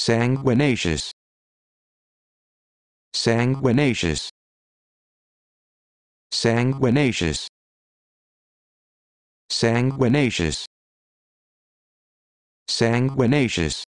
sanguinaceous. Sanguinaceous. Sanguinaceous. Sanguinaceous. Sanguinaceous.